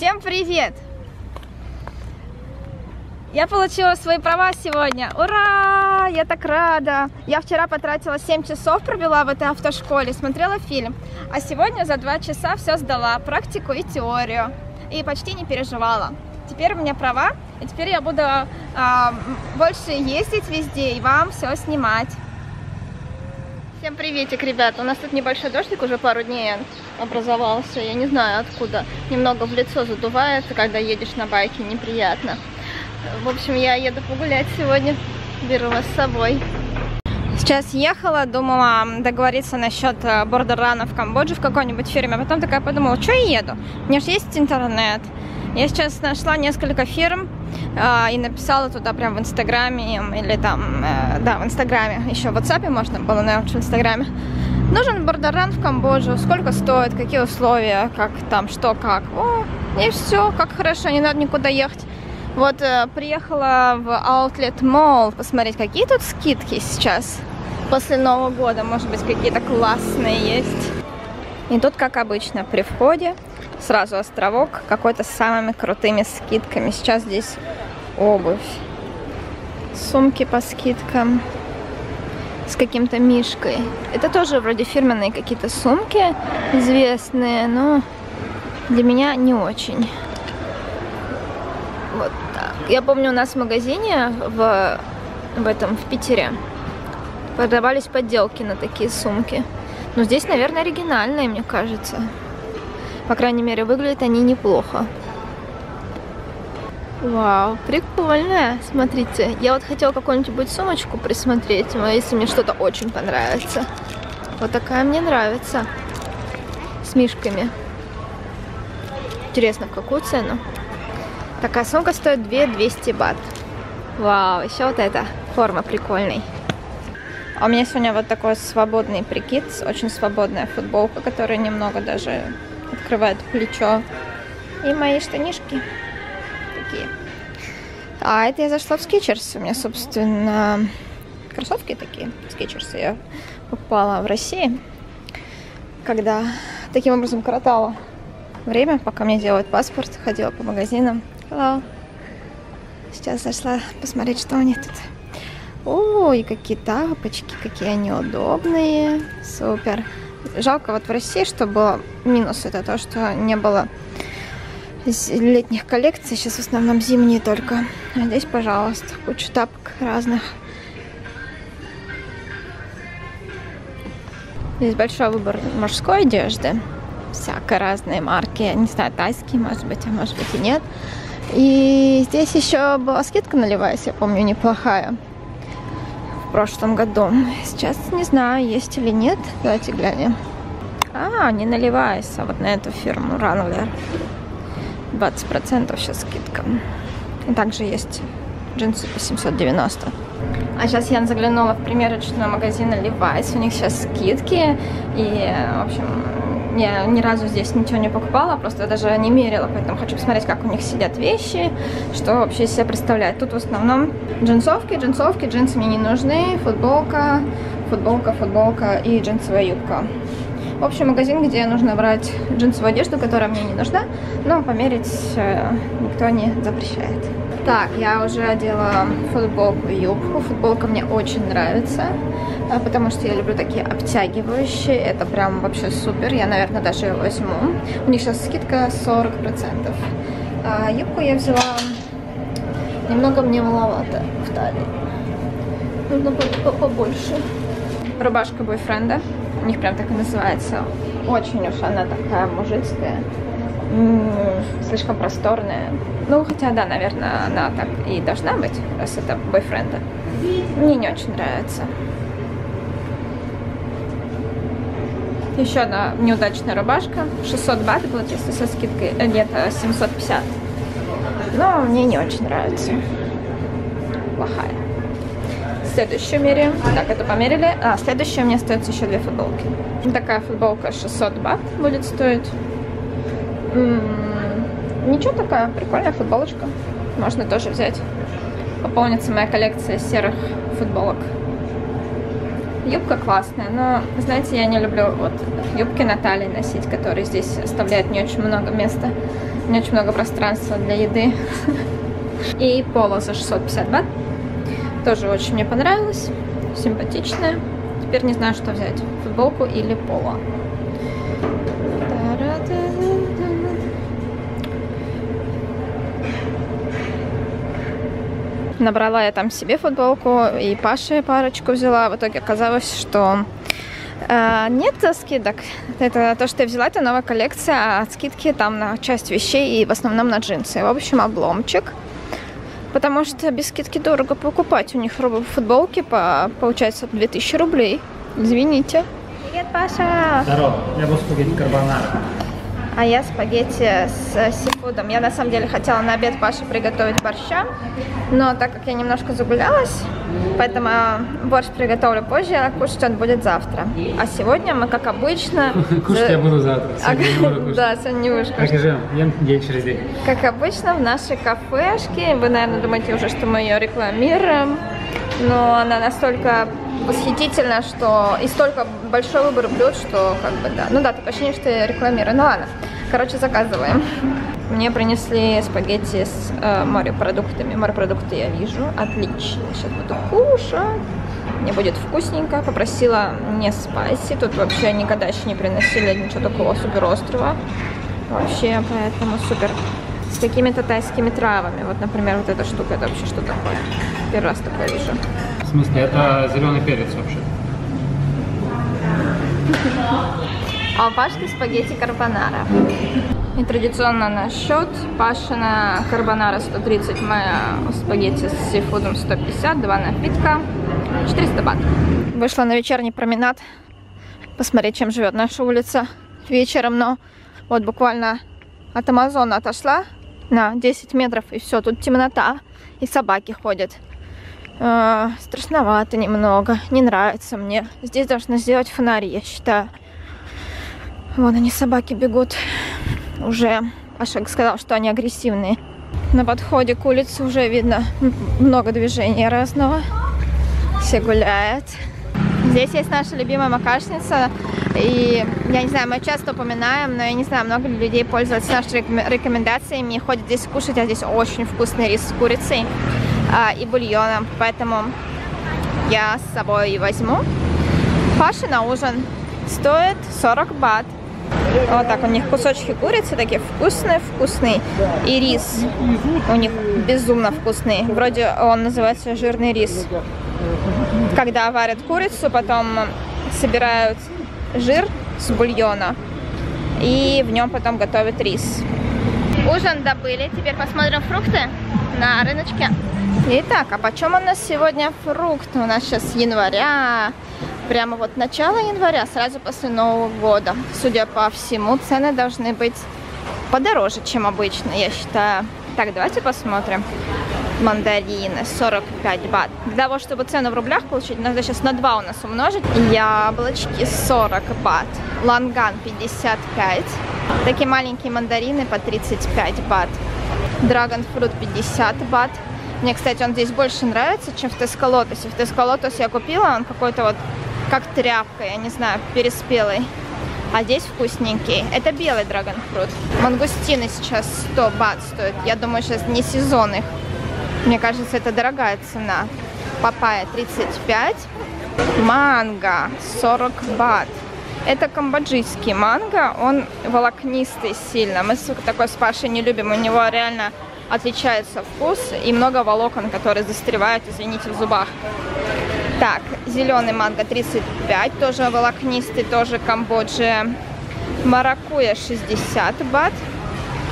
Всем привет! Я получила свои права сегодня. Ура! Я так рада! Я вчера потратила 7 часов, провела в этой автошколе, смотрела фильм. А сегодня за 2 часа все сдала, практику и теорию. И почти не переживала. Теперь у меня права, и теперь я буду а, больше ездить везде и вам все снимать. Всем приветик, ребят! У нас тут небольшой дождик уже пару дней образовался. Я не знаю откуда. Немного в лицо задувает, когда едешь на байке, неприятно. В общем, я еду погулять сегодня. Беру вас с собой. Сейчас ехала, думала договориться насчет э, бордеррана в Камбодже в какой-нибудь фирме. А потом такая подумала, что я еду? У меня же есть интернет. Я сейчас нашла несколько фирм и написала туда прям в Инстаграме или там, э, да, в Инстаграме. Еще в WhatsApp можно было, наверное, в Инстаграме. Нужен бордерран в Камбоджу, сколько стоит, какие условия, как там, что, как. О, и все, как хорошо, не надо никуда ехать. Вот э, приехала в Outlet Mall посмотреть, какие тут скидки сейчас. После Нового года, может быть, какие-то классные есть. И тут, как обычно, при входе сразу островок какой-то с самыми крутыми скидками. Сейчас здесь обувь, сумки по скидкам с каким-то мишкой. Это тоже вроде фирменные какие-то сумки известные, но для меня не очень. Вот так. Я помню, у нас в магазине в, в этом, в Питере продавались подделки на такие сумки. Но здесь, наверное, оригинальные, мне кажется. По крайней мере, выглядят они неплохо. Вау, прикольная. Смотрите, я вот хотела какую-нибудь сумочку присмотреть, если мне что-то очень понравится. Вот такая мне нравится. С мишками. Интересно, в какую цену? Такая сумка стоит 2 200 бат. Вау, еще вот эта форма прикольный. А у меня сегодня вот такой свободный прикид, очень свободная футболка, которая немного даже открывает плечо. И мои штанишки такие. А это я зашла в Skechers. У меня, собственно, кроссовки такие. Skechers я покупала в России, когда таким образом коротала время, пока мне делают паспорт, ходила по магазинам. Hello. Сейчас зашла посмотреть, что у них тут. Ой, какие тапочки, какие они удобные. Супер. Жалко вот в России, что было минус, это то, что не было летних коллекций, сейчас в основном зимние только. А здесь, пожалуйста, куча тапок разных. Здесь большой выбор мужской одежды. Всякой разные марки. Не знаю, тайские, может быть, а может быть и нет. И здесь еще была скидка на Levi's, я помню, неплохая. В прошлом году. Сейчас не знаю, есть или нет. Давайте глянем. А, не наливайся вот на эту фирму Wrangler. 20% сейчас скидка. И также есть джинсы по 790. А сейчас я заглянула в примерочную магазина Levi's. У них сейчас скидки. И, в общем, я ни разу здесь ничего не покупала, просто даже не мерила, поэтому хочу посмотреть, как у них сидят вещи, что вообще из себя представляет. Тут в основном джинсовки, джинсовки, джинсы мне не нужны, футболка, футболка, футболка и джинсовая юбка. В общем, магазин, где нужно брать джинсовую одежду, которая мне не нужна, но померить э, никто не запрещает. Так, я уже одела футболку и юбку. Футболка мне очень нравится, потому что я люблю такие обтягивающие. Это прям вообще супер. Я, наверное, даже ее возьму. У них сейчас скидка 40%. А юбку я взяла немного мне маловато в талии. Нужно побольше. Рубашка бойфренда. У них прям так и называется. Очень уж она такая мужицкая. слишком просторная. Ну, хотя, да, наверное, она так и должна быть, раз это бойфренда. Мне не очень нравится. Еще одна неудачная рубашка. 600 бат чисто со скидкой. Э, нет, 750. Но мне не очень нравится. Плохая. Следующую меряем. Так, это померили. А, следующая у меня остается еще две футболки. Такая футболка 600 бат будет стоить. М -м -м, ничего такая, прикольная футболочка. Можно тоже взять. Пополнится моя коллекция серых футболок. Юбка классная, но, знаете, я не люблю вот юбки на талии носить, которые здесь оставляют не очень много места. Не очень много пространства для еды. И поло за 650 бат. Тоже очень мне понравилось. Симпатичная. Теперь не знаю, что взять. Футболку или поло. Набрала я там себе футболку и Паше парочку взяла. В итоге оказалось, что э, нет скидок. Это то, что я взяла, это новая коллекция, а скидки там на часть вещей и в основном на джинсы. В общем, обломчик. Потому что без скидки дорого покупать. У них футболки по, получается, 2000 рублей. Извините. Привет, Паша! Здорово, я был спагетти карбонара а я спагетти с сифудом. Я на самом деле хотела на обед Паше приготовить борща, но так как я немножко загулялась, поэтому борщ приготовлю позже, а кушать он будет завтра. А сегодня мы, как обычно... Кушать я буду завтра. Да, сегодня не будешь кушать. Как ем день через день. Как обычно в нашей кафешке, вы, наверное, думаете уже, что мы ее рекламируем, но она настолько восхитительно, что и столько большой выбор блюд, что как бы да. Ну да, такое ощущение, что я рекламирую. Ну ладно. Короче, заказываем. Мне принесли спагетти с э, морепродуктами. Морепродукты я вижу. Отлично. Сейчас буду кушать. Мне будет вкусненько. Попросила не спайси. Тут вообще никогда еще не приносили ничего такого супер острого. Вообще, поэтому супер. С какими-то тайскими травами. Вот, например, вот эта штука. Это вообще что такое? Первый раз такое вижу. В смысле, это зеленый перец вообще. А у Пашки спагетти карбонара. И традиционно на счет. Пашина карбонара 130, моя спагетти с сифудом 150, два напитка, 400 бат. Вышла на вечерний променад, посмотреть, чем живет наша улица вечером, но вот буквально от Амазона отошла на 10 метров, и все, тут темнота, и собаки ходят. Э, страшновато немного, не нравится мне. Здесь должны сделать фонари, я считаю. Вон они, собаки бегут. Уже Паша сказал, что они агрессивные. На подходе к улице уже видно много движения разного. Все гуляют. Здесь есть наша любимая макашница. И я не знаю, мы часто упоминаем, но я не знаю, много ли людей пользуются нашими рекомендациями и ходят здесь кушать, а здесь очень вкусный рис с курицей а, и бульоном. Поэтому я с собой возьму. Паша на ужин стоит 40 бат. Вот так у них кусочки курицы такие вкусные-вкусные. И рис у них безумно вкусный. Вроде он называется жирный рис. Когда варят курицу, потом собирают жир с бульона. И в нем потом готовят рис. Ужин добыли. Теперь посмотрим фрукты на рыночке. Итак, а почем у нас сегодня фрукты? У нас сейчас января прямо вот начало января, сразу после Нового года. Судя по всему, цены должны быть подороже, чем обычно, я считаю. Так, давайте посмотрим. Мандарины 45 бат. Для того, чтобы цену в рублях получить, надо сейчас на 2 у нас умножить. Яблочки 40 бат. Ланган 55. Такие маленькие мандарины по 35 бат. Драгонфрут 50 бат. Мне, кстати, он здесь больше нравится, чем в Тескалотосе. В Тескалотосе я купила, он какой-то вот как тряпка, я не знаю, переспелый. А здесь вкусненький. Это белый драгонфрут. Мангустины сейчас 100 бат стоят. Я думаю, сейчас не сезон их. Мне кажется, это дорогая цена. Папайя 35. Манго 40 бат. Это камбоджийский манго. Он волокнистый сильно. Мы такой с Пашей не любим. У него реально отличается вкус и много волокон, которые застревают, извините, в зубах. Так, зеленый манго 35, тоже волокнистый, тоже Камбоджия. Маракуя 60 бат.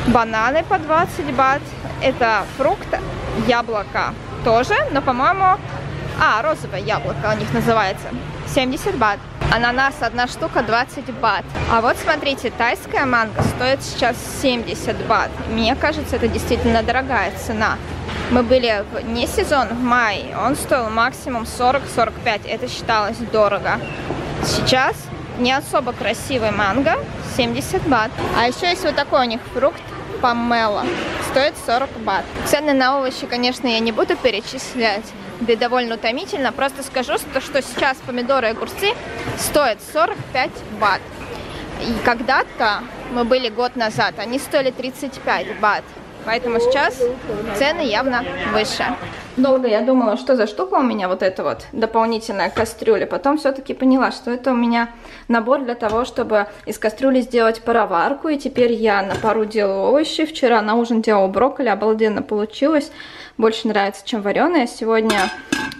Бананы по 20 бат. Это фрукт, яблоко тоже, но, по-моему... А, розовое яблоко у них называется. 70 бат. Ананас одна штука 20 бат. А вот смотрите, тайская манго стоит сейчас 70 бат. Мне кажется, это действительно дорогая цена. Мы были не сезон, в мае. Он стоил максимум 40-45. Это считалось дорого. Сейчас не особо красивый манго. 70 бат. А еще есть вот такой у них фрукт помело. Стоит 40 бат. Цены на овощи, конечно, я не буду перечислять. Да довольно утомительно. Просто скажу, что сейчас помидоры и огурцы стоят 45 бат. И когда-то мы были год назад. Они стоили 35 бат. Поэтому сейчас цены явно выше. Долго я думала, что за штука у меня вот эта вот дополнительная кастрюля. Потом все-таки поняла, что это у меня набор для того, чтобы из кастрюли сделать пароварку. И теперь я на пару делаю овощи. Вчера на ужин делала брокколи, обалденно получилось. Больше нравится, чем вареная. Сегодня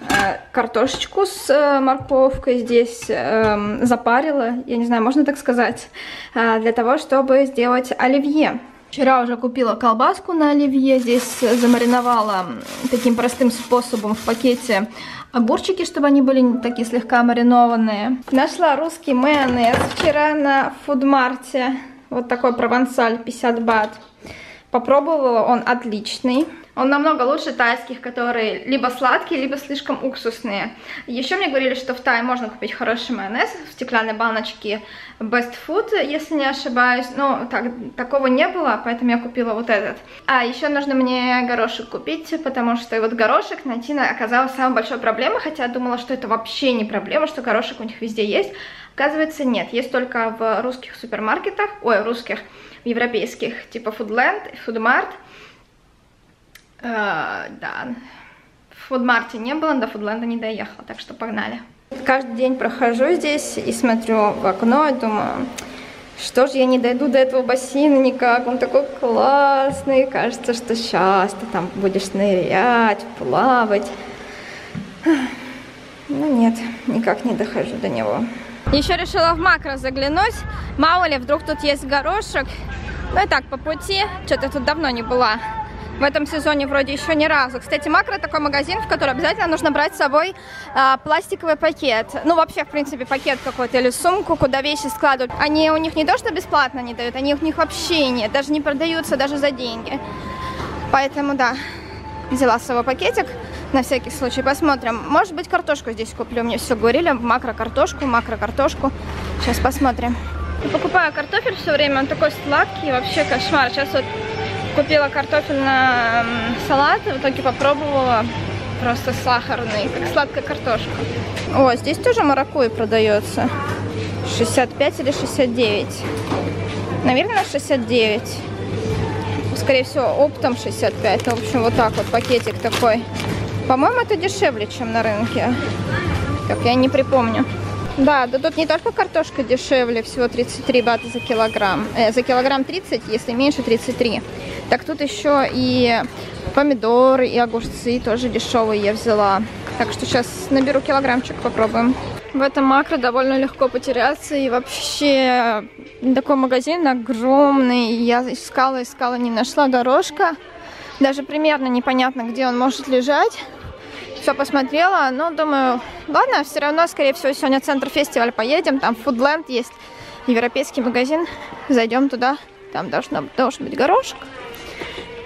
э, картошечку с э, морковкой здесь э, запарила. Я не знаю, можно так сказать. Э, для того, чтобы сделать оливье. Вчера уже купила колбаску на оливье, здесь замариновала таким простым способом в пакете огурчики, чтобы они были такие слегка маринованные. Нашла русский майонез вчера на фудмарте, вот такой провансаль 50 бат. Попробовала, он отличный. Он намного лучше тайских, которые либо сладкие, либо слишком уксусные. Еще мне говорили, что в Тае можно купить хороший майонез в стеклянной баночке Best Food, если не ошибаюсь. Но так, такого не было, поэтому я купила вот этот. А еще нужно мне горошек купить, потому что вот горошек найти оказалось самой большой проблемой, хотя я думала, что это вообще не проблема, что горошек у них везде есть. Оказывается, нет. Есть только в русских супермаркетах, ой, русских, в европейских, типа Foodland, Foodmart. Э, да, в Фудмарте не было, до Фудленда не доехала, так что погнали. Каждый день прохожу здесь и смотрю в окно и думаю, что же я не дойду до этого бассейна никак, он такой классный, кажется, что сейчас ты там будешь нырять, плавать. Ну нет, никак не дохожу до него. Еще решила в макро заглянуть, мало ли, вдруг тут есть горошек. Ну и так, по пути, что-то тут давно не была в этом сезоне вроде еще ни разу. Кстати, Макро такой магазин, в который обязательно нужно брать с собой а, пластиковый пакет. Ну, вообще, в принципе, пакет какой-то или сумку, куда вещи складывают. Они у них не то, что бесплатно не дают, они у них вообще нет, даже не продаются даже за деньги. Поэтому, да, взяла с собой пакетик на всякий случай. Посмотрим. Может быть, картошку здесь куплю. Мне все говорили, макро-картошку, макро-картошку. Сейчас посмотрим. Покупаю картофель все время, он такой сладкий, вообще кошмар. Сейчас вот купила картофель на салат, в итоге попробовала просто сахарный, как сладкая картошка. О, здесь тоже маракуй продается. 65 или 69? Наверное, 69. Скорее всего, оптом 65. Ну, в общем, вот так вот пакетик такой. По-моему, это дешевле, чем на рынке. Как я не припомню. Да, да тут не только картошка дешевле, всего 33 бата за килограмм. Э, за килограмм 30, если меньше 33. Так тут еще и помидоры, и огурцы тоже дешевые я взяла. Так что сейчас наберу килограммчик, попробуем. В этом макро довольно легко потеряться. И вообще такой магазин огромный. Я искала, искала, не нашла горошка. Даже примерно непонятно, где он может лежать все посмотрела, но думаю, ладно, все равно, скорее всего, сегодня центр фестиваль поедем, там Foodland есть, европейский магазин, зайдем туда, там должно, должен быть горошек.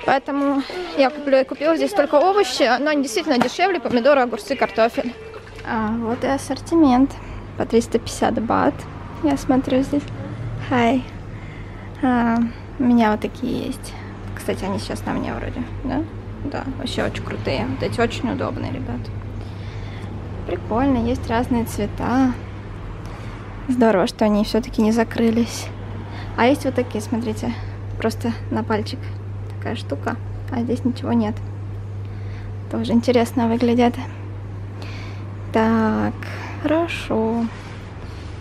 Поэтому я куплю, купила здесь только овощи, но они действительно дешевле, помидоры, огурцы, картофель. А, вот и ассортимент по 350 бат. Я смотрю здесь. Хай. А, у меня вот такие есть. Кстати, они сейчас на мне вроде, да? Да, вообще очень крутые. Вот эти очень удобные, ребят. Прикольно, есть разные цвета. Здорово, что они все-таки не закрылись. А есть вот такие, смотрите, просто на пальчик такая штука, а здесь ничего нет. Тоже интересно выглядят. Так, хорошо.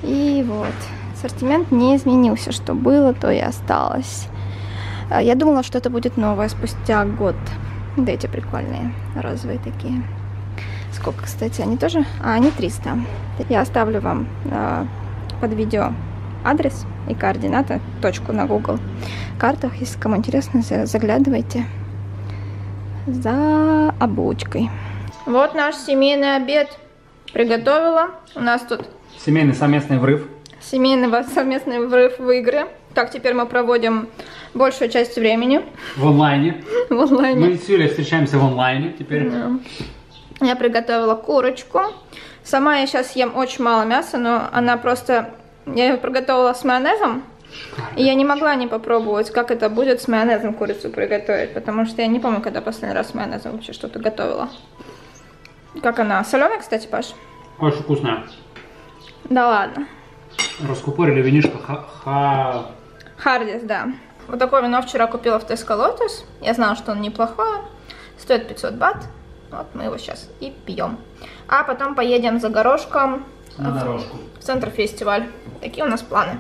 И вот, ассортимент не изменился. Что было, то и осталось. А, я думала, что это будет новое спустя год. Да эти прикольные, розовые такие. Сколько, кстати, они тоже? А, они 300. Я оставлю вам э, под видео адрес и координаты, точку на Google картах. Если кому интересно, заглядывайте за обучкой. Вот наш семейный обед приготовила. У нас тут... Семейный совместный врыв. Семейный совместный врыв в игры. Так, теперь мы проводим большую часть времени. В онлайне. В онлайне. Мы с Юлей встречаемся в онлайне теперь. Да. Я приготовила курочку. Сама я сейчас ем очень мало мяса, но она просто... Я ее приготовила с майонезом. И я не могла не попробовать, как это будет с майонезом курицу приготовить, потому что я не помню, когда последний раз с майонезом вообще что-то готовила. Как она? Соленая, кстати, Паш? Очень вкусная. Да ладно. Раскупорили винишко ха... ха... Хардис, да. Вот такое вино вчера купила в Tesco Lotus. Я знала, что он неплохое. Стоит 500 бат. Вот мы его сейчас и пьем. А потом поедем за горошком На дорожку. в центр фестиваль. Такие у нас планы.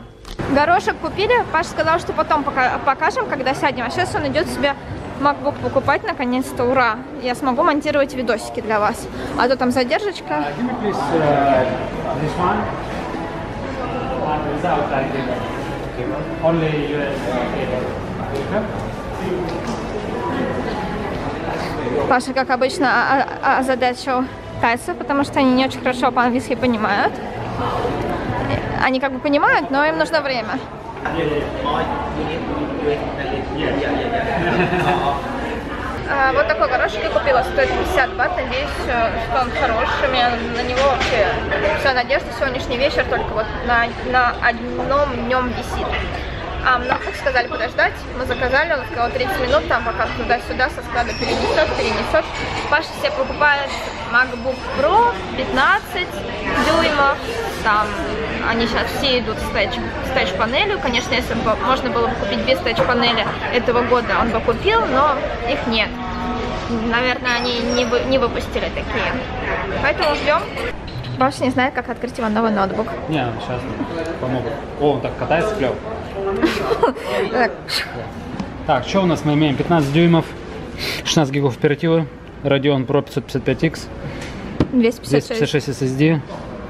Горошек купили. Паша сказал, что потом пока- покажем, когда сядем. А сейчас он идет себе MacBook покупать наконец-то. Ура! Я смогу монтировать видосики для вас. А то там задержечка. Uh, cable. Only US cable. Okay? Паша, как обычно, а- а- озадачил тайцев, потому что они не очень хорошо по-английски понимают. Они как бы понимают, но им нужно время. А, Вот такой горошек я купила, стоит 50 бат, надеюсь, э, что он хороший, у меня на него вообще вся надежда, сегодняшний вечер только вот на, на одном нем висит. А нам как сказали подождать, мы заказали, он сказал 30 минут, там пока туда-сюда со склада перенесет, перенесет. Паша себе покупает MacBook Pro 15 дюймов, там они сейчас все идут с тач-панелью, конечно, если бы можно было бы купить без тач-панели этого года, он бы купил, но их нет. Наверное, они не, вы- не выпустили такие. Поэтому ждем. Паша не знает, как открыть его новый ноутбук. Не, сейчас помогут. О, он так катается клево. Так, Так, что у нас мы имеем? 15 дюймов, 16 гигов оперативы, Radeon Pro 555X, 256. 256 SSD,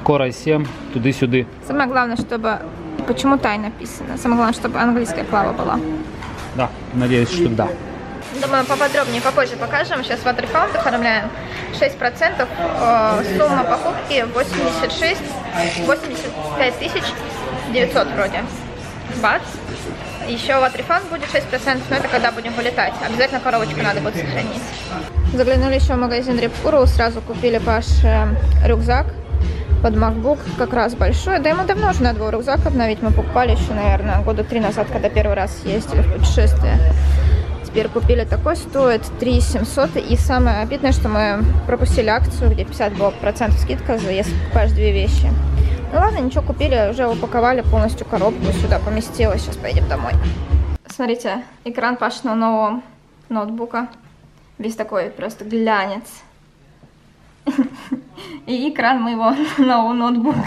Core i7, туды-сюды. Самое главное, чтобы... Почему тай написано? Самое главное, чтобы английская клава была. Да, надеюсь, что да. Думаю, поподробнее попозже покажем. Сейчас Waterfound оформляем 6%. э, Сумма покупки 86, 85 тысяч 900 вроде. Бац. Еще Waterfound будет 6%, но это когда будем вылетать. Обязательно коробочку надо будет сохранить. Заглянули еще в магазин Репуру, сразу купили Паш э, рюкзак под MacBook, как раз большой. Да ему давно уже надо было рюкзак обновить. Мы покупали еще, наверное, года три назад, когда первый раз ездили в путешествие. Теперь купили такой, стоит 3 700. И самое обидное, что мы пропустили акцию, где 50 было процентов скидка, за если покупаешь две вещи. Ну ладно, ничего, купили, уже упаковали полностью коробку, сюда поместилась. Сейчас поедем домой. Смотрите, экран Пашиного нового ноутбука. Весь такой просто глянец. И экран моего нового ноутбука.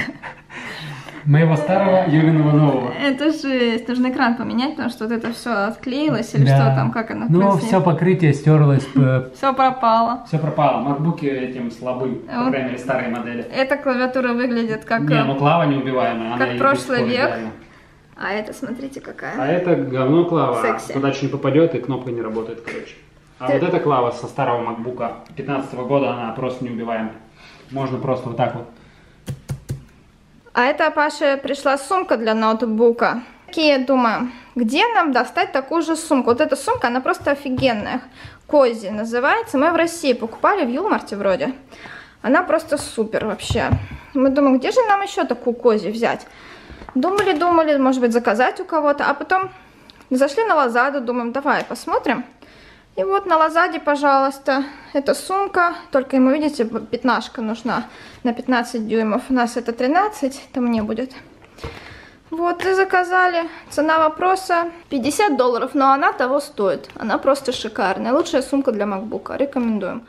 Моего старого, Юлиного нового. Это жесть. Нужно экран поменять, потому что вот это все отклеилось или Да. что там, как оно Ну, все покрытие стерлось, Все пропало. все пропало. Макбуки этим слабы, по крайней мере, старые модели. Эта клавиатура выглядит как... Не, ну Клава неубиваемая, как прошлый век. А это, смотрите, А какая. это говно Клава, Секси. куда что не попадет и кнопка не работает, короче. А Ты- вот эта Клава со старого макбука 15 года, она просто неубиваемая. Можно просто вот так вот. А это, Паше, пришла сумка для ноутбука. Такие, думаю, где нам достать такую же сумку? Вот эта сумка, она просто офигенная. Кози называется. Мы в России покупали в Юлмарте вроде. Она просто супер вообще. Мы думаем, где же нам еще такую кози взять? Думали, думали, может быть, заказать у кого-то. А потом зашли на Лазаду, думаем, давай посмотрим. И вот на Лазаде, пожалуйста, эта сумка. Только ему, видите, пятнашка нужна на 15 дюймов. У нас это 13, это мне будет. Вот, и заказали. Цена вопроса 50 долларов, но она того стоит. Она просто шикарная. Лучшая сумка для макбука. Рекомендуем.